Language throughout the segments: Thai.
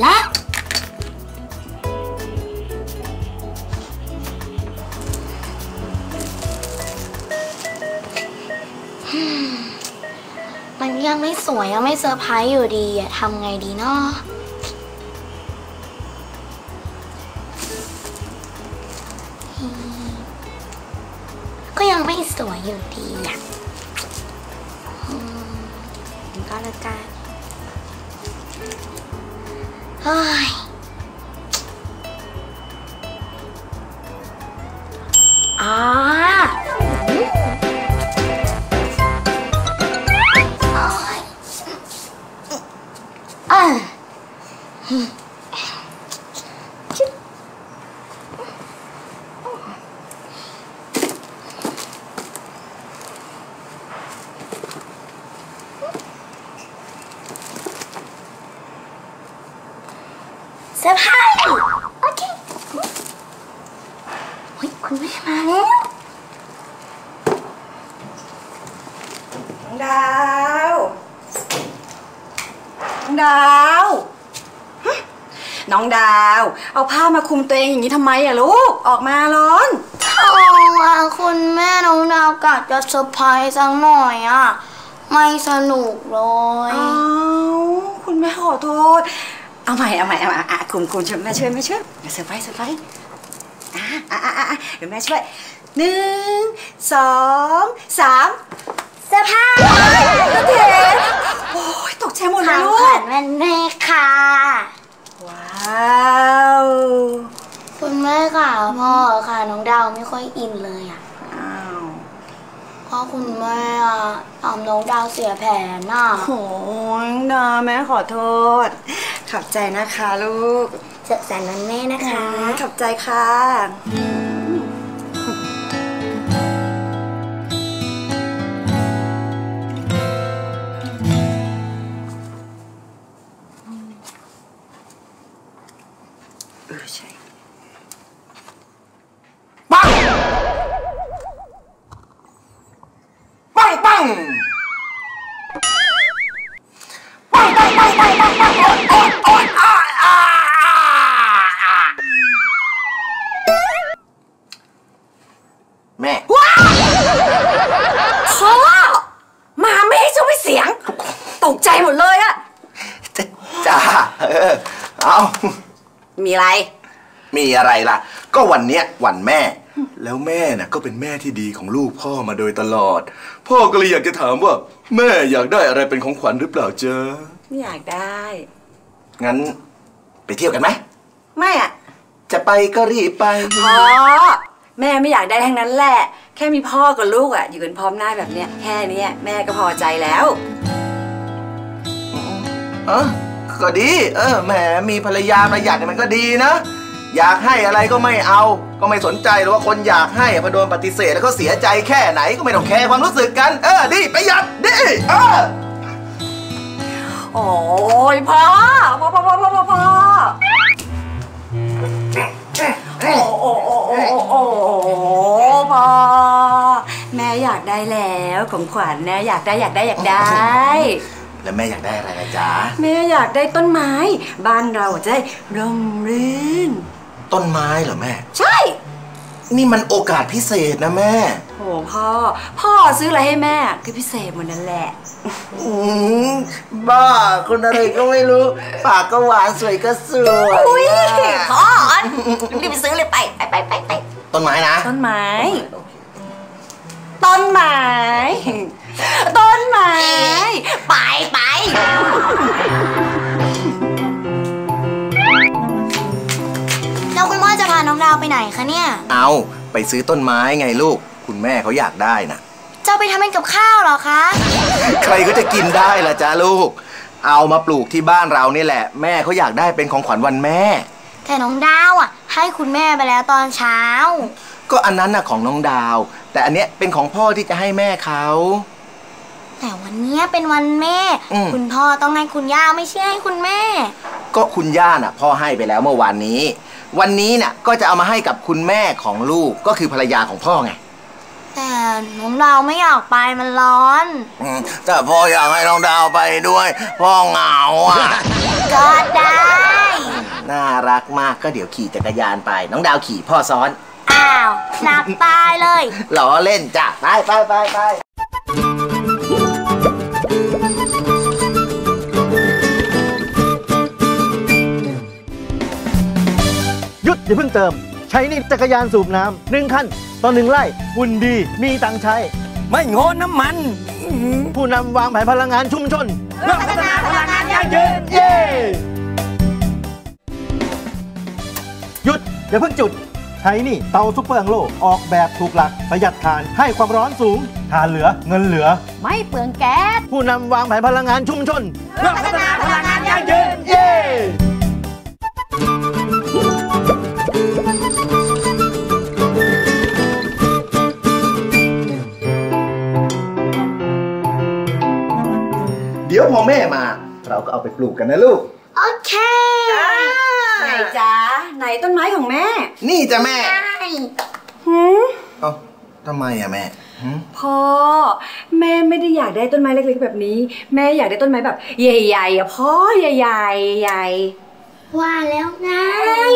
แล้วมันยังไม่สวยยังไม่เซอร์ไพรส์อยู่ดีอะทำไงดีเนาะ คลุมตัวเองอย่างนี้ทำไมอะลูก ออกมาร้อนโอ้อะคุณแม่น้องดาวกะจะเซอร์ไพรส์สักหน่อยอะไม่สนุกเลยอ้าวคุณแม่ขอโทษ เอาใหม่เอาใหม่เอาใหม่อะคลุมคลุมช่วยแม่ช่วยแม่ช่วยเดี๋ยวเซอร์ไพรส์เซอร์ไพรส์อะอะอะอะเดี๋ยวแม่ช่วยหนึ่งสองสามเซอร์ไพรส์ตะเทนโอ้ยตกใจหมดเลขายงลูขวักญแม่แม่ค่ะว้าวคุณแม่ค่ะพ่อค่ะน้องดาวไม่ค่อยอินเลยอะอ้าวเพราะคุณแม่อะทำน้องดาวเสียแผนน่ะโอ้ยดาแม่ขอโทษ ขอบใจนะคะลูกเจอสารนั้นแม่นะคะ ขอบใจค่ะ มีอะไรล่ะ ก็วันเนี้ยวันแม่ แล้วแม่น่ะก็เป็นแม่ที่ดีของลูกพ่อมาโดยตลอด พ่อก็เลยอยากจะถามว่า แม่อยากได้อะไรเป็นของขวัญหรือเปล่าเจ๊ะไม่อยากได้ งั้นไปเที่ยวกันไหมไม่อะจะไปก็รีบไป พ่อแม่ไม่อยากได้ทั้งนั้นแหละ แค่มีพ่อกับลูกอะอยู่กันพร้อมหน้าแบบเนี้ยแค่เนี้ยแม่ก็พอใจแล้ว เออก็ดี เออแหมมีภรรยาประหยัดเนี่ยมันก็ดีนะ อยากให้อะไรก็ไม่เอา ก็ไม่สนใจหรอกว่าคนอยากให้พอโดนปฏิเสธแล้วก็เสียใจแค่ไหนก็ไม่ต้องแคร์ความรู้สึกกัน เออดีประหยัดดีเออโอ้ยพ่อพ่อพ่อพ่อพ่อพ่อพ่อโอ้โอ้โอ้โอ้โอ้พ่อแม่อยากได้แล้วของขวัญนะอยากได้อยากได้อยากได้แล้วแม่อยากได้อะไรล่ะจ๊ะ แม่อยากได้ต้นไม้ บ้านเราจะได้ร่มรื่น ต้นไม้เหรอแม่ ใช่ นี่มันโอกาสพิเศษนะแม่ โหพ่อ พ่อซื้ออะไรให้แม่ก็พิเศษหมดนั่นแหละ อืมบ้าคนอะไรก็ไม่รู้ ปากก็หวานสวยก็สวยอุ้ยอะพ่อรีบไปซื้อเลยไปไปไปไปไปต้นไม้นะ ต้นไม้ ต้นไม้ ต้นไม้ ไปไป อจะพาน้องดาวไปไหนคะเนี่ย เอาไปซื้อต้นไม้ไงลูก คุณแม่เขาอยากได้นะจะเอาไปทำเป็นกับข้าวเหรอคะ ใครก็จะกินได้ล่ะจ้าลูก เอามาปลูกที่บ้านเรานี่แหละ แม่เขาอยากได้เป็นของขวัญวันแม่ แต่น้องดาวอะ ให้คุณแม่ไปแล้วตอนเช้า ก็อันนั้นน่ะของน้องดาว แต่อันเนี้ยเป็นของพ่อที่จะให้แม่เขาแต่วันเนี้ยเป็นวันแม่อืมคุณพ่อต้องให้คุณย่าไม่ใช่ให้คุณแม่ ก็คุณย่าน่ะ พ่อให้ไปแล้วเมื่อวานนี้ วันนี้น่ะก็จะเอามาให้กับคุณแม่ของลูกก็คือภรรยาของพ่อไงแต่น้องดาวไม่อยากไปมันร้อนอืมแต่พ่ออยากให้น้องดาวไปด้วย พ่อเหงาอะ ก็ได้ น่ารักมากก็เดี๋ยวขี่จักรยานไป น้องดาวขี่พ่อซ้อน อ้าวหนักตายเลยล้อเล่นจ้ะ ไปไปไปไป อย่าเพิ่งเติม ใช้นี่จักรยานสูบน้ำหนึ่งคันต่อหนึ่งไร่หุ่นดีมีตังค์ใช้ ไม่งอน้ำมันผู้นำวางแผนพลังงานชุมชนเพื่อพัฒนาพลังงานยั่งยืนเย้หยุดอย่าเพิ่งจุด ใช้นี่เตาซุปเปอร์อังโลออกแบบถูกหลักประหยัดทานให้ความร้อนสูงทานเหลือเงินเหลือ ไม่เปลืองแก๊สผู้นำวางแผนพลังงานชุมชนเพื่อพัฒนาพลังงานยั่งยืนเย้ พอแม่มา เราก็เอาไปปลูกกันนะลูก โอเคไหนจ๊ะไหนต้นไม้ของแม่ นี่จ้ะแม่ใช่หืมเอ้าทำไมอะแม่หึพ่อแม่ไม่ได้อยากได้ต้นไม้เล็ก ๆ แบบนี้ แม่อยากได้ต้นไม้แบบ ใหญ่ๆอะพ่อใหญ่ๆใหญ่ว่าแล้วไง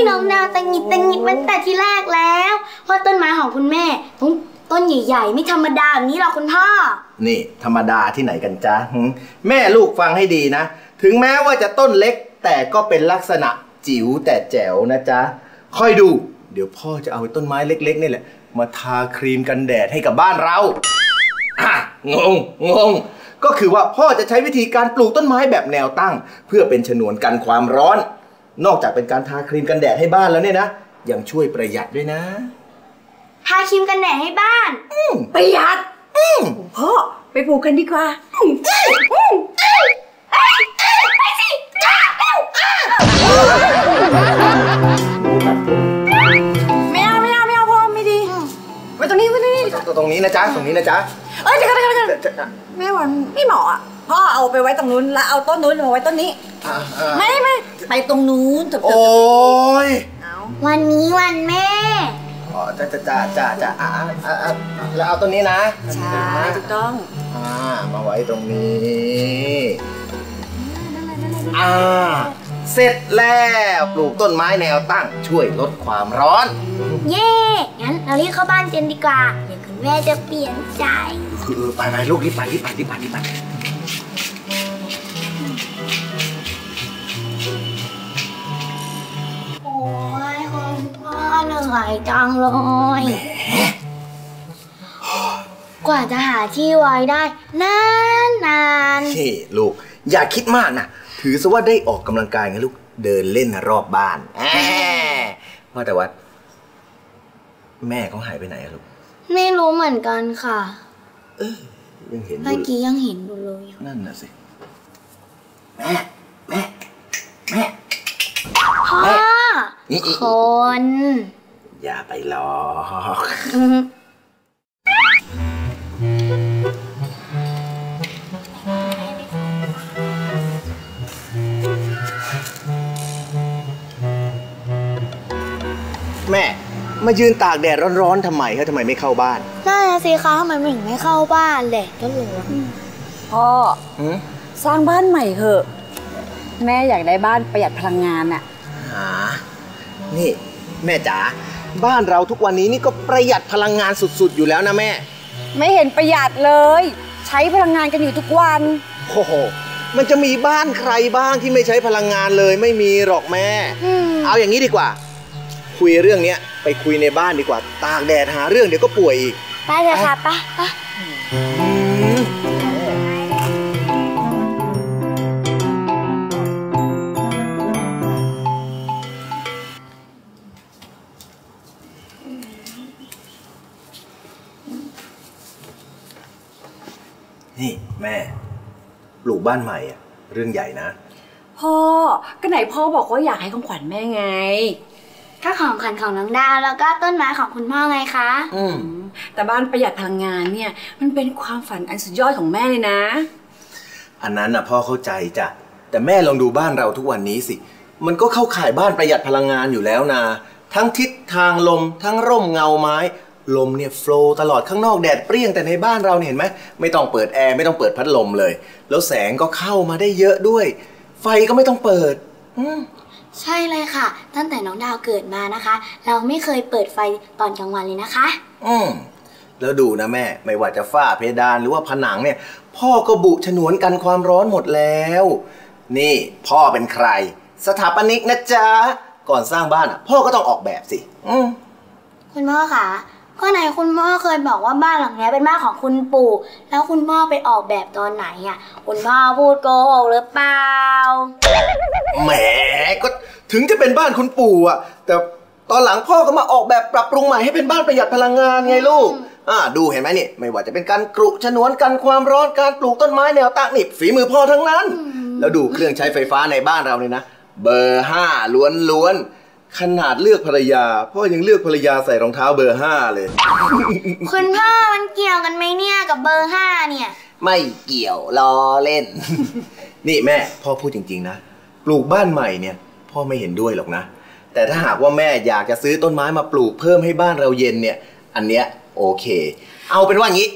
น้องดาวตังหงิดตังหงิดมันแต่ที่แรกแล้วว่าต้นไม้ของคุณแม่ต้อง ต้นใหญ่ๆ ไม่ธรรมดาแบบนี้หรอกคุณพ่อ นี่ ธรรมดาที่ไหนกันจ๊ะหึแม่ลูกฟังให้ดีนะ ถึงแม้ว่าจะต้นเล็กแต่ก็เป็นลักษณะจิ๋วแต่แจ๋วนะจ๊ะคอยดู เดี๋ยวพ่อจะเอาต้นไม้เล็กๆนี่แหละ มาทาครีมกันแดดให้กับบ้านเราอะงงงง ก็คือว่าพ่อจะใช้วิธีการปลูกต้นไม้แบบแนวตั้ง เพื่อเป็นฉนวนกันความร้อน นอกจากเป็นการทาครีมกันแดดให้บ้านแล้วเนี่ยนะ ยังช่วยประหยัดด้วยนะ ทาครีมกันแดดให้บ้านๆประหยัดพ่อไปปลูกกันดีกว่าไม่เอาไม่เอาไม่เอาพ่อไม่ดีไว้ตรงนี้ไว้ตรงนี้ตรงนี้นะจ๊ะตรงนี้นะจ๊ะเอ้ยเดี๋ยวก่อนเดี๋ยวก่อนจะจะแม่วันไม่เหมาะอะพ่อเอาไปไว้ตรงนู้นแล้วเอาต้นนู้นมาไว้ต้นนี้อะอะไม่ไม่ไปตรงนู้นจบจโอ้บยเอาวันนี้วันแม่ อ๋อจะจะจะจะจะอะอะอะอะแล้วเอาตัวนี้นะใช่ถูกต้องอ่ามาไว้ตรงนี้อ่าเสร็จแล้วปลูกต้นไม้แนวตั้งช่วยลดความร้อน เย่งั้นเรารีบเข้าบ้านกันดีกว่าเดี๋ยวคุณแม่จะเปลี่ยนใจคือไปไปลูกรีบไปรีบไปรีบไปรีบไป นื่อยจังเลย กว่าจะหาที่ไว้ได้ นานนานนี่ลูก อย่าคิดมากนะถือซะว่าได้ออกกำลังกายไงลูก เดินเล่นรอบบ้านแหมว่าแต่ว่า แม่เขาหายไปไหนอะลูก ไม่รู้เหมือนกันค่ะยังเห็นอเมื่อยู่กี้ยังเห็นอยู่เลย นั่นน่ะสิ แม่แม่แม่พ่อนี่อีคน อย่าไปหลอกอืมแม่ มายืนตากแดดร้อนๆทำไมเขาทำไมไม่เข้าบ้านน่าจะสิคะทำไมมันถึงไม่เข้าบ้านเลยก็หลวงพ่อหือสร้างบ้านใหม่เถอะ แม่อยากได้บ้านประหยัดพลังงานอะหา นี่ แม่จ๋า บ้านเราทุกวันนี้นี่ก็ประหยัดพลังงานสุดๆ อยู่แล้วนะแม่ ไม่เห็นประหยัดเลย ใช้พลังงานกันอยู่ทุกวันโอ้โหมันจะมีบ้านใครบ้างที่ไม่ใช้พลังงานเลยไม่มีหรอกแม่ เอาอย่างนี้ดีกว่า คุยเรื่องเนี้ยไปคุยในบ้านดีกว่า ตากแดดหาเรื่องเดี๋ยวก็ป่วยอีก ไปเลยค่ะไปไป บ้านใหม่อะเรื่องใหญ่นะพ่อก็ไหนพ่อบอกว่าอยากให้ของขวัญแม่ไง ก็ของขวัญของน้องดาวแล้วก็ต้นไม้ของคุณพ่อไงคะ อืมแต่บ้านประหยัดพลังงานเนี่ย มันเป็นความฝันอันสุดยอดของแม่เลยนะ อันนั้นน่ะพ่อเข้าใจจ้ะแต่แม่ลองดูบ้านเราทุกวันนี้สิ มันก็เข้าข่ายบ้านประหยัดพลังงานอยู่แล้วนะ ทั้งทิศทางลม ทั้งร่มเงาไม้ ลมเนี่ยโฟลว์ตลอดข้างนอกแดดเปรี้ยงแต่ในบ้านเราเนี่ยเห็นไหมไม่ต้องเปิดแอร์ไม่ต้องเปิดพัดลมเลย แล้วแสงก็เข้ามาได้เยอะด้วย ไฟก็ไม่ต้องเปิดอืมใช่เลยค่ะ ตั้งแต่น้องดาวเกิดมานะคะ เราไม่เคยเปิดไฟตอนกลางวันเลยนะคะ อืมแล้วดูนะแม่ ไม่ว่าจะฝ้าเพดานหรือว่าผนังเนี่ย พ่อก็บุฉนวนกันความร้อนหมดแล้ว นี่พ่อเป็นใคร สถาปนิกนะจ๊ะ ก่อนสร้างบ้านอะ พ่อก็ต้องออกแบบสิ อืมคุณพ่อคะ ก็ไหนคุณพ่อเคยบอกว่าบ้านหลังเนี้ยเป็นบ้านของคุณปู่ แล้วคุณพ่อไปออกแบบตอนไหนอะ คุณพ่อพูดโกหกหรือเปล่า แหมก็ถึงจะเป็นบ้านคุณปู่อะ แต่ตอนหลังพ่อก็มาออกแบบปรับปรุงใหม่ให้เป็นบ้านประหยัดพลังงานไงลูก อ่าดูเห็นไหมนี่ ไม่ว่าจะเป็นการกรุฉนวนกันความร้อนการปลูกต้นไม้แนวตั้งนี่ฝีมือพ่อทั้งนั้น แล้วดูเครื่องใช้ไฟฟ้าในบ้านเราเนี่ยนะ เบอร์ห้าล้วนล้วนๆ ขนาดเลือกภรรยา พ่อยังเลือกภรรยาใส่รองเท้าเบอร์ห้าเลย คุณพ่อมันเกี่ยวกันไหมเนี่ยกับเบอร์ห้าเนี่ย ไม่เกี่ยวล้อเล่น นี่แม่พ่อพูดจริง ๆ นะ ปลูกบ้านใหม่เนี่ย พ่อไม่เห็นด้วยหรอกนะ แต่ถ้าหากว่าแม่อยากจะซื้อต้นไม้มาปลูกเพิ่มให้บ้านเราเย็นเนี่ย อันเนี้ยโอเค เอาเป็นว่างี้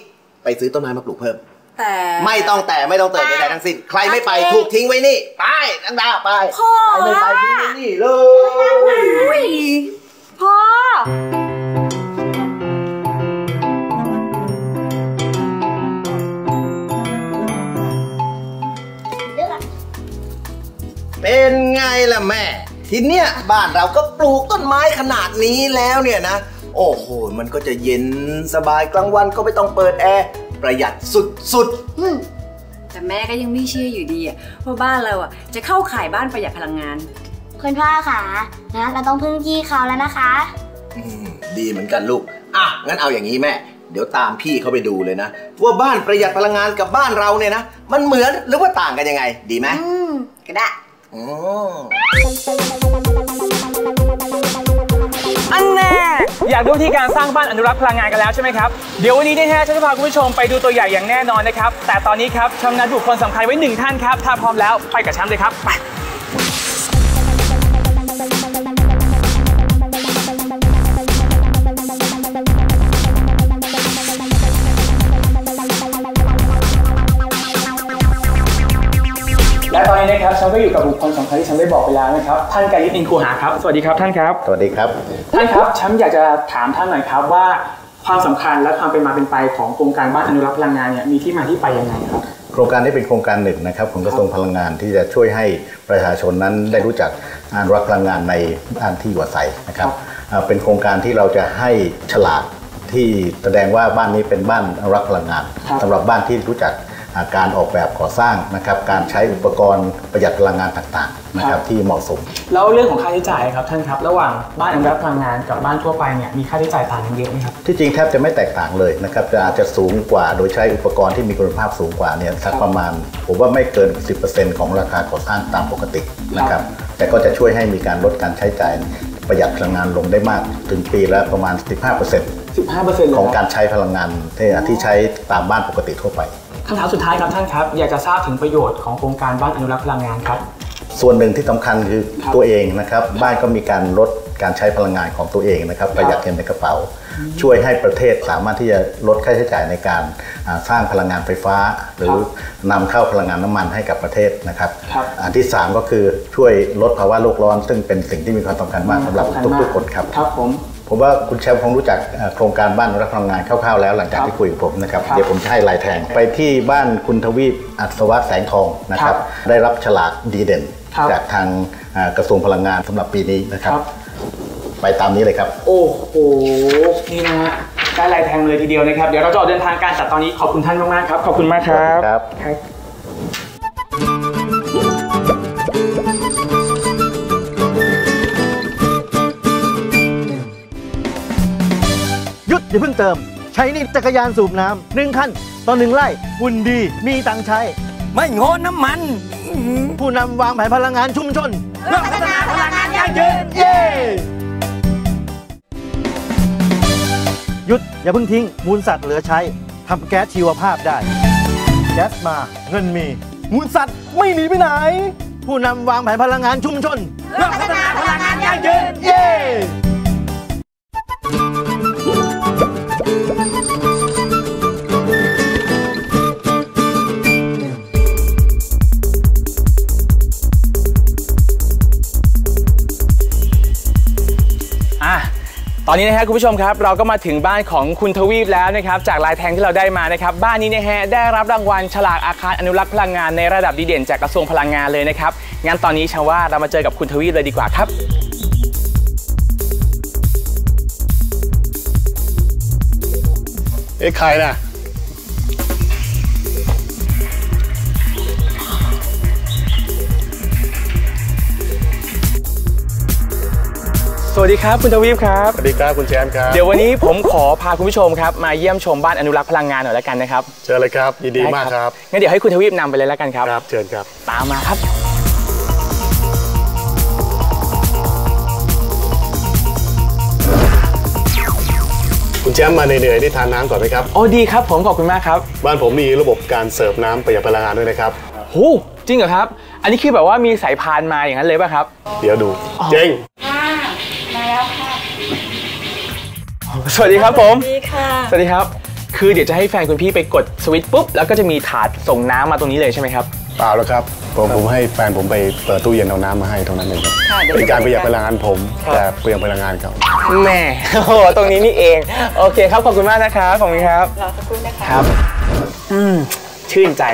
ไปซื้อต้นไม้มาปลูกเพิ่ม แต่ไม่ต้องแต่ไม่ต้องเติมใดๆทั้งสิ้น ใครไม่ไปโอเคถูกทิ้งไว้นี่ ไปดังดาไปพ่อใครไม่ไปทิ้งไว้นี่เลยพ่อเป็นไงล่ะแม่ ทีเนี้ยบ้านเราก็ปลูกต้นไม้ขนาดนี้แล้วเนี่ยนะ โอ้โห มันก็จะเย็นสบายกลางวันก็ไม่ต้องเปิดแอร์ ประหยัดสุดอืมแต่แม่ก็ยังไม่เชื่ออยู่ดีอะว่าบ้านเราอะจะเข้าข่ายบ้านประหยัดพลังงาน คุณพ่อคะนะเราต้องพึ่งพี่เขาแล้วนะคะๆอืมดีเหมือนกันลูก อะ งั้นเอาอย่างนี้แม่ เดี๋ยวตามพี่เขาไปดูเลยนะ ว่าบ้านประหยัดพลังงานกับบ้านเราเนี่ยนะ มันเหมือนหรือว่าต่างกันยังไง ดีไหมอืมก็ได้อืม อันแน่อยากดูวิธีการสร้างบ้านอนุรักษ์พลังงานกันแล้วใช่ไหมครับ เดี๋ยววันนี้นะฮะฉันจะพาคุณผู้ชมไปดูตัวอย่างอย่างแน่นอนนะครับ แต่ตอนนี้ครับชำงานบุคคลสำคัญไว้หนึ่งท่านครับ ถ้าพร้อมแล้วไปกับฉันเลยครับไป นี้นะครับฉันก็อยู่กับบุคคลสำคัญที่ฉันได้บอกไปแล้วนะครับท่านกายิตอินคูหาครับ สวัสดีครับท่านครับ สวัสดีครับท่านครับฉันอยากจะถามท่านหน่อยครับว่าความสำคัญและความเป็นมาเป็นไปของโครงการบ้านอนุรักษ์พลังงานเนี่ยมีที่มาที่ไปยังไงครับโครงการนี้เป็นโครงการหนึ่งนะครับของกระทรวงพลังงานที่จะช่วยให้ประชาชนนั้นได้รู้จักอนุรักษ์พลังงานในบ้านที่อยู่อาศัยนะครับอ่าเป็นโครงการที่เราจะให้ฉลากที่แสดงว่าบ้านนี้เป็นบ้านอนุรักษ์พลังงานครับสำหรับบ้านที่รู้จักอ่า การออกแบบก่อสร้างนะครับการใช้อุปกรณ์ประหยัดพลังงานต่างๆนะครับที่เหมาะสม แล้วเรื่องของค่าใช้จ่ายครับท่านครับ ระหว่างบ้านอนุรักษ์พลังงานกับบ้านทั่วไปเนี่ยมีค่าใช้จ่ายต่างกันเยอะไหมครับที่จริงแทบจะไม่แตกต่างเลยนะครับจะอาจจะสูงกว่าโดยใช้อุปกรณ์ที่มีคุณภาพสูงกว่าเนี่ยสักประมาณผมว่าไม่เกิน 10%ของราคาก่อสร้างตามปกตินะครับแต่ก็จะช่วยให้มีการลดการใช้จ่ายประหยัดพลังงานลงได้มากถึงปีละประมาณ 15% 15%เลยของคการับรใช้พลังงานที่ที่ใช้ตามบ้านปกติทั่วไป คำถามสุดท้ายครับท่านครับ อยากจะทราบถึงประโยชน์ของโครงการบ้านอนุรักษ์พลังงานครับส่วนหนึ่งที่สำคัญคือครับตัวเองนะครับ บ้านก็มีการลดการใช้พลังงานของตัวเองนะครับ ประหยัดเงินในกระเป๋า ช่วยให้ประเทศสามารถที่จะลดค่าใช้จ่ายในการอ่าสร้างพลังงานไฟฟ้า หรือนำเข้าพลังงานน้ำมันให้กับประเทศนะครับครับอันที่ 3 ก็คือช่วยลดภาวะโลกร้อน ซึ่งเป็นสิ่งที่มีความสำคัญมากสำหรับสำญมากทุกๆคนครับครับผม ผมว่าคุณแชมป์คงรู้จักเอ่อโครงการบ้านอนุรักษ์พลังงานคร่าวๆแล้วหลังจากครับที่คุยกับผมนะครับครับเดี๋ยวผมจะให้ลายแทงไปที่บ้านคุณทวีปอัศวะแสงทองนะคครัรับบได้รับฉลากดีเด่นครับจากทางอ่ากระทรวงพลังงานสำหรับปีนี้นะครับครับ ไปตามนี้เลยครับ โอ้โหนี่นะฮะได้ลายแทงเลยทีเดียวนะครับ เดี๋ยวเราจะออกเดินทางกันแต่ตอนนี้ขอบคุณท่านมากๆครับขอบคุณมากครับครับ อย่าเพิ่งเติม ใช้นี่จักรยานสูบน้ำหนึ่งคันต่อหนึ่งไร่หุ่นดีมีตังค์ใช้ ไม่งอน้ำมัน ผู้นำวางแผนพลังงานชุมชนเพื่อพัฒนาพลังงานยั่งยืนเย้หยุดอย่าเพิ่งทิ้งมูลสัตว์เหลือใช้ทำแก๊สชีวภาพได้ แก๊สมาเงินมี มูลสัตว์ไม่หนีไปไหน ผู้นำวางแผนพลังงานชุมชนเพื่อพัฒนาพลังงานยั่งยืนเย้ นี้นะฮะคุณผู้ชมครับเราก็มาถึงบ้านของคุณทวีปแล้วนะครับจากลายแทงที่เราได้มานะครับบ้านนี้นะฮะได้รับรางวัลฉลากอาคารอนุรักษ์พลังงานในระดับดีเด่นจากกระทรวงพลังงานเลยนะครับงั้นตอนนี้ฉันว่าเรามาเจอกับคุณทวีปเลยดีกว่าครับเอ๊ะใครนะ วัสดีครับคุณทวีปครับ สวัสดีครับคุณแชมป์ครับ เดี๋ยววันนี้ผมขอพาคุณผู้ชมครับมาเยี่ยมชมบ้านอนุรักษ์พลังงานหน่อยแล้วกันนะครับ เชิญเลยครับยินดีมากครับงั้นเดี๋ยวให้คุณทวีปนำไปเลยแล้วกันครับ ครับ เชิญครับ ตามมาครับคุณแชมป์มาเหนื่อยๆได้ทานน้ำก่อนไหมครับโอ้ดีครับผมขอบคุณมากครับ บ้านผมมีระบบการเสิร์ฟน้ำประหยัดพลังงานด้วยนะครับโหจริงเหรอครับ อันนี้คือแบบว่ามีสายพานมาอย่างนั้นเลยป่ะครับ เดี๋ยวดู เจ๊ง สวัสดีครับผม สวัสดีค่ะ สวัสดีครับ คือเดี๋ยวจะให้แฟนคุณพี่ไปกดสวิตช์ปุ๊บ แล้วก็จะมีถาดส่งน้ำมาตรงนี้เลยใช่ไหมครับ เปล่าแล้วครับ ผมผมให้แฟนผมไปเปิดตู้เย็นเอาน้ำมาให้เท่านั้นเองครับค่ะเดี๋ยว เป็นการประหยัดจะพบริการลังงานผม แต่เปลืองพลังงานเขาแม่โอ้โหตรงนี้นี่เอง โอเคครับ ขอบคุณมากนะครับ ขอบคุณครับ รอสักครู่นะคะ ครับ อืม ชื่นใจ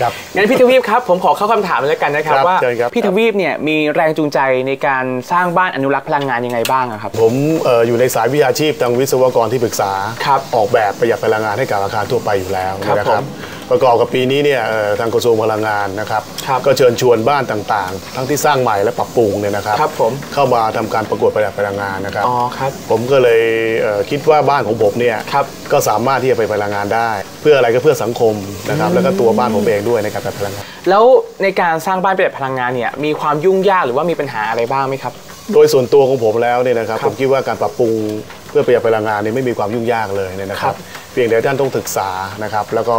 ครับงั้นพี่ทวีปครับผมขอเข้าคำถามเลยแล้วกันนะครับครับว่าเชิญครับพี่ทวีปเนี่ยมีแรงจูงใจในการสร้างบ้านอนุรักษ์พลังงานยังไงบ้างอะครับ ผมเอ่ออยู่ในสายวิชาชีพทางวิศวกรที่ปรึกษาครับออกแบบประหยัดพลังงานให้กับอาคารทั่วไปอยู่แล้วครับนะผม ประกอบกับปีนี้เนี่ยเอ่อทางกระทรวงพลังงานนะครับครับก็เชิญชวนบ้านต่างๆ ทั้งที่สร้างใหม่และปรับปรุงเนี่ยนะครับครับผมเข้ามาทำการประกวดประหยัดพลังงานนะครับอ๋อครับผมก็เลยเอ่อคิดว่าบ้านของผมเนี่ยครับก็สามารถที่จะไปพลังงานได้ เพื่ออะไรก็เพื่อสังคมนะครับแล้วก็ตัวบ้านผมเองด้วยในการประหยัดพลังงาน แล้วในการสร้างบ้านประหยัดพลังงานเนี่ยมีความยุ่งยากหรือว่ามีปัญหาอะไรบ้างไหมครับโดยส่วนตัวของผมแล้วเนี่ยนะครับครับผมคิดว่าการปรับปรุงเพื่อประหยัดพลังงานเนี่ยไม่มีความยุ่งยากเลยเนี่ยนะครัครับบ เพียงแต่ท่านต้องศึกษานะครับ แล้วก็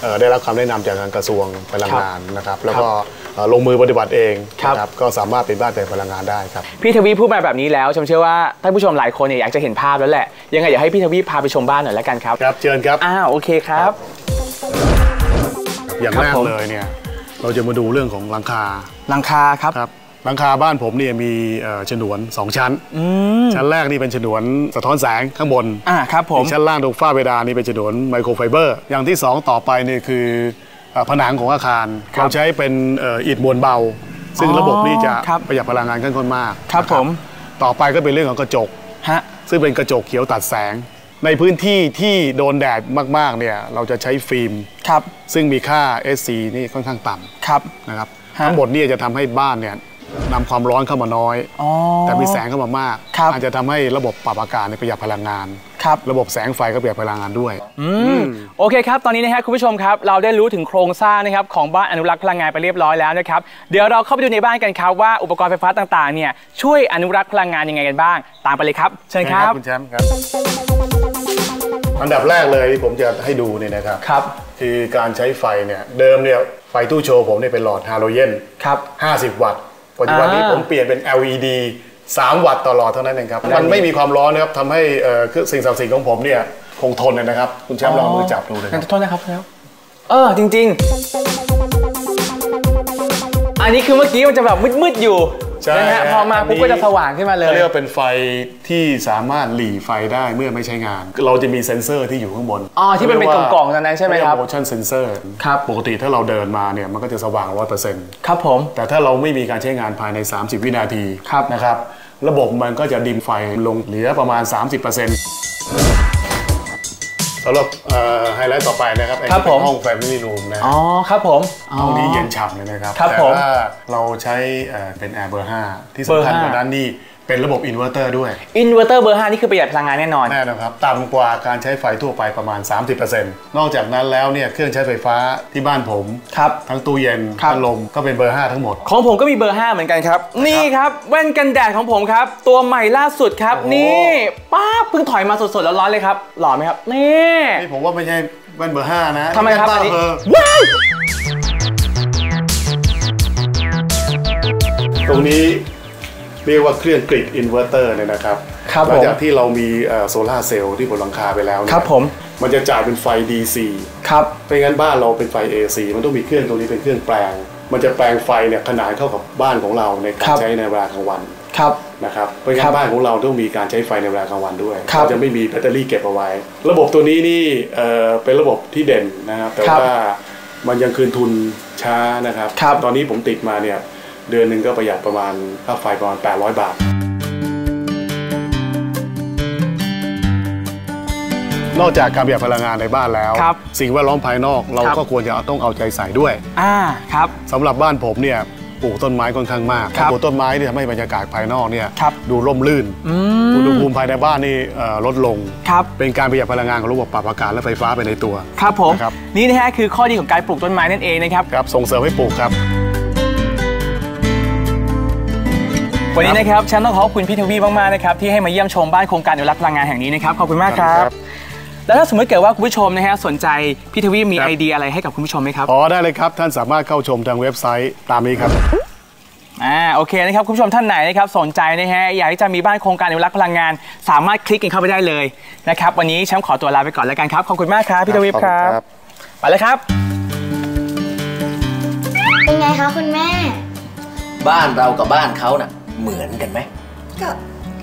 เอ่อได้รับคำแนะนำจากทางกระทรวงพลังงานนะครับ แล้วก็เอ่อลงมือปฏิบัติเองครับนะครับก็สามารถเป็นบ้านประหยัดพลังงานได้ครับพี่ทวีปพูดมาแบบนี้แล้วชมเชื่อว่าท่านผู้ชมหลายคนเนี่ยอยากจะเห็นภาพแล้วแหละยังไงเดี๋ยวให้พี่ทวีปพาไปชมบ้านหน่อยแล้วกันครับครับเชิญครับอ้าวโอเคครับ อย่างครับแรกผมเลยเนี่ยเราจะมาดูเรื่องของหลังคาหลังคาครับครับ หลังคาบ้านผมเนี่ยมีเอ่อฉนวน2ชั้นชั้นแรกนี่เป็นฉนวนสะท้อนแสงข้างบนอ่าครับผมอีกชั้นล่างตรงฝ้าเพดานนี่เป็นฉนวนไมโครไฟเบอร์ อย่างที่ 2 ต่อไปนี่คือเอ่อผนังของอาคารครับเราใช้เป็นเอ่ออิฐมวลเบา ซึ่งอ๋อระบบนี้จะครับประหยัดพลังงานขั้นข้นมากครับนะผมต่อไปก็เป็นเรื่องของกระจกฮะซึ่งเป็นกระจกเขียวตัดแสง ในพื้นที่ที่โดนแดดมากๆเนี่ยเราจะใช้ฟิล์มครับซึ่งมีค่า SC นี่ค่อนข้างต่ครับำนะครับฮะทั้งหมดเนี่ยจะทำให้บ้านเนี่ย นำความร้อนเข้ามาน้อยอ๋อแต่มีแสงเข้ามามากครับอาจจะทำให้ระบบปรับอากาศในยประหยัดพลังงานครับระบบแสงไฟก็ประหยัดพลังงานด้วยอืมโอเคครับ ตอนนี้นะฮะคุณผู้ชมครับ เราได้รู้ถึงโครงสร้างนะครับของบ้านอนุรักษ์พลังงานไปเรียบร้อยแล้วนะครับ เดี๋ยวเราเข้าไปดูในบ้านกันครับว่าอุปกรณ์ไฟฟ้าต่างๆ เนี่ยช่วยอนุรักษ์พลังงานยังไงกันบ้าง ตามไปเลยครับ เชิญครับคุณแชมป์ครับ อันดับแรกเลยที่ผมจะให้ดูเนี่ยนะครับครับ คือการใช้ไฟเนี่ยเดิมเนี่ยไฟตู้โชว์ผมเนี่ยเป็นหลอดฮาโลเจนครับ50 วัตต์ ปัจจุบันนี้อ่าผมเปลี่ยนเป็น LED 3 วัตต์ต่อหลอดเท่านั้นเองครับได้มันไม่มีความร้อนนะครับทำให้เอ่อเครื่องสิ่งศักดิ์สิทธิ์ของผมเนี่ยคงทนนะครับ คุณแชมป์ลองเอามือจับดูเลยคงั้รับนโทษนะครับแล้วเออจริง ๆ อันนี้คือเมื่อกี้มันจะแบบมืดๆอยู่ใช่ นะฮะพอมาปุ๊บก็จะสว่างขึ้นมาเลยเขาเรียกว่าเป็นไฟที่สามารถหรี่ไฟได้เมื่อไม่ใช้งาน เราจะมีเซ็นเซอร์ที่อยู่ข้างบนอ๋อที่มันเป็นกล่องๆตรงนั้นใช่ไหมครับเรียกว่า motion sensor ครับปกติถ้าเราเดินมาเนี่ยมันก็จะสว่าง100%ครับผมแต่ถ้าเราไม่มีการใช้งานภายใน 30 วินาทีครับนะครับระบบมันก็จะ dim ไฟลงเหลือประมาณ 30%สำหรับไฮไลท์ต่อไปนะครับไอ้ครับที่เป็ผมนห้อง Family Room นะอ๋อครับผมอ๋อห้องนี้เย็นฉ่ำเลยนะครับครับแต่ผมว่าเราใช้เอ่อเป็น แอร์ เบอร์5ที่เบอร์สำคัญห้ากว่านั้นนี่ เป็นระบบอินเวอร์เตอร์ด้วย อินเวอร์เตอร์เบอร์ 5 นี่คือประหยัดพลังงานแน่นอน แน่นะครับต่ำกว่าการใช้ไฟทั่วไปประมาณ 30%นอกจากนั้นแล้วเนี่ยเครื่องใช้ไฟฟ้าที่บ้านผม ครับ ทั้งตู้เย็นครับพัดลมก็เป็นเบอร์ 5 ทั้งหมด ของผมก็มีเบอร์ 5 เหมือนกันครับ นี่ครับแว่นกันแดดของผมครับ ตัวใหม่ล่าสุดครับโอ้โหนี่ป้าบเพิ่งถอยมาสดๆแล้วร้อนๆเลยครับหล่อไหมครับนี่นี่ผมว่าไม่ใช่แว่นเบอร์5นะทำไมครับแว่อันนนี้ตาเบอร์ว้ายตรงนี้ เรียกว่าเครื่องกริดอินเวอร์เตอร์เนี่ยนะครับครับหลัผมจากที่เรามีโซลาร์เซลล์ที่บนหลังคาไปแล้วเนี่ยครับผมมันจะจ่ายเป็นไฟ DC ครับไม่งั้นบ้านเราเป็นไฟ AC มันต้องมีเครื่องตรงนี้เป็นเครื่องแปลง มันจะแปลงไฟเนี่ยขนานเข้ากับบ้านของเราในกาครรับใช้ในเวลากลางวันครับนะครับเพราะงั้ครันบบ้านของเราต้องมีการใช้ไฟในเวลากลางวันด้วยครับเราจะไม่มีแบตเตอรี่เก็บเอาไว้ ระบบตัวนี้นี่เอ่อเป็นระบบที่เด่นนะครับแต่ครับว่ามันยังคืนทุนช้านะครับครับตอนนี้ผมติดมาเนี่ย เดือนหนึ่งก็ประหยัดประมาณค่าไฟประมาณ 800 บาท นอกจากการประหยัดพลังงานในบ้านแล้ว ครับสิ่งแวดล้อมภายนอกเราครับ ก็ควรจะต้องเอาใจใส่ด้วยอ่าครับ สำหรับบ้านผมเนี่ยปลูกต้นไม้ค่อนข้างมากครับปลูกต้นไม้ที่ทำให้บรรยากาศภายนอกเนี่ยครับ ดูร่มรื่นอือุณหมภูมิภายในบ้านนี่เอ่อลดลง ครับ เป็นการประหยัดพลังงานของระบบปรับอากาศและไฟฟ้าไปในตัว ครับผม นะครับ นี่นะฮะคือข้อดีของการปลูกต้นไม้นั่นเองนะครับ ครับส่งเสริมให้ปลูกครับ วันนี้นะครับฉันต้องขอบคุณพี่ทวีมากๆนะครับที่ให้มาเยี่ยมชมบ้านโครงการอนุรักษ์พลังงานแห่งนี้นะครับขอบคุณมากครับครับแล้วถ้าสมมติเกิดว่าคุณผู้ชมนะฮะสนใจพี่ทวีมีครับไอเดียอะไรให้กับคุณผู้ชมไหมครับอ๋อได้เลยครับท่านสามารถเข้าชมทางเว็บไซต์ตามนี้ครับอ่าโอเคนะครับคุณผู้ชมท่านไหนนะครับสนใจนะฮะอยากที่จะมีบ้านโครงการอนุรักษ์พลังงาน สามารถคลิกกันเข้าไปได้เลยนะครับวันนี้แชมป์ขอตัวลาไปก่อนแล้วกันครับขอบคุณมากครับพี่ทวีครับไปเลยครับ เป็นไงคะคุณแม่ บ้านเรากับบ้านเขาน่ะ เหมือนกันไหมก็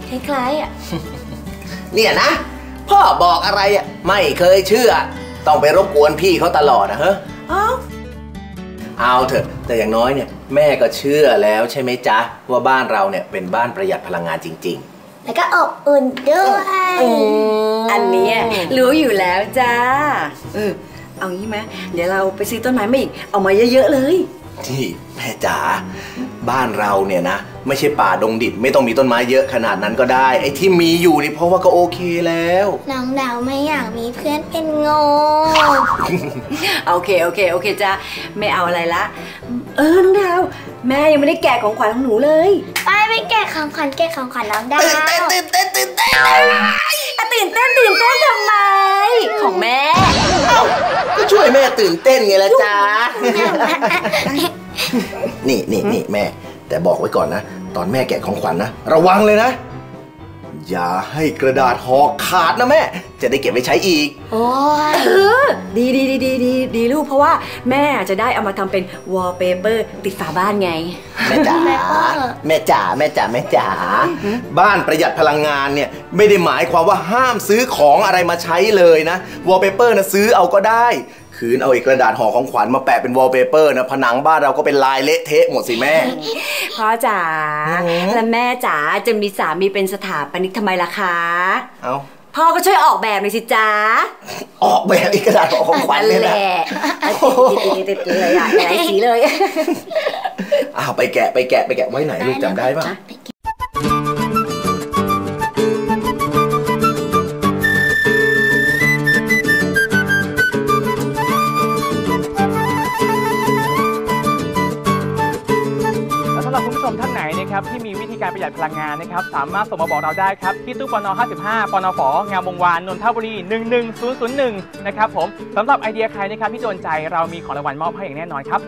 คล้ายๆอะ เนี่ยนะ พ่อบอกอะไรอะไม่เคยเชื่อ ต้องไปรบกวนพี่เขาตลอดนะเฮ้เอาเถอะแต่อย่างน้อยเนี่ยแม่ก็เชื่อแล้วใช่ไหมจ๊ะ ว่าบ้านเราเนี่ยเป็นบ้านประหยัดพลังงานจริงแล้วก็อบอุ่นด้วยอันเนี้ยรู้อยู่แล้วจ้าเออเอางี้ไหมเดี๋ยวเราไปซื้อต้นไม้มาอีกเอามาเยอะๆเลยๆที่แม่จ๋าบ้านเราเนี่ยนะ ไม่ใช่ป่าดงดิบไม่ต้องมีต้นไม้เยอะขนาดนั้นก็ได้ ไอ้ที่มีอยู่นี่เพราะว่าก็โอเคแล้ว น้องดาวไม่อยากมีเพื่อนเป็นโงโอเคโอเคโอเคจ้าไม่เอาอะไรละ เออน้องดาว แม่ยังไม่ได้แกะของขวัญของหนูเลยไปไปแกะของขวัญแกะของขวัญน้องดาวตื่นเต้นตื่นเต้นตื่นเต้นอะตื่นเต้นตื่นเต้นทำไมของแม่ก็ช่วยแม่ตื่นเต้นไงล่ะจ๊ะนี่นี่นี่แม่ แต่บอกไว้ก่อนนะ ตอนแม่แกะของขวัญนะ ระวังเลยนะ อย่าให้กระดาษห่อขาดนะแม่ จะได้เก็บไว้ใช้อีก โอ้ยเออดีดีดีดีดีดีลูกเพราะว่าแม่จะได้เอามาทำเป็นวอลเปเปอร์ติดฝาบ้านไง แม่จ๋าแม่จ๋าแม่จ๋าแม่จ๋าบ้านประหยัดพลังงานเนี่ย ไม่ได้หมายความว่าห้ามซื้อของอะไรมาใช้เลยนะวอลเปเปอร์นะซื้อเอาก็ได้ ขืนเอาเอากระดาษห่อของขวัญมาแปะเป็นวอลเปเปอร์นะผนังบ้านเราก็เป็นลายเละเทะหมดสิแม่ พ่อจ๋าและแม่จ๋าจะมีสามีเป็นสถาปนิกทำไมล่ะคะเอาพ่อก็ช่วยออกแบบหน่อยสิจ๊ะ ออกแบบอีกกระดาษห่อของขวัญเนี่ยแหนะละติดติดติดเลยอะหลายสีเลยอ้าวไปแกะไปแกะไปแกะไว้ไหนลูกจำได้ปะและ ครับที่มีวิธีการประหยัดพลังงานนะครับสามารถส่งมาบอกเราได้ครับที่ตู้ปน55ปนฝงามวงวานนนทบุรี 11001 นะครับผมสำหรับไอเดียใครนะครับที่โดนใจเรามีของรางวัลมอบให้อย่างแน่นอนครับ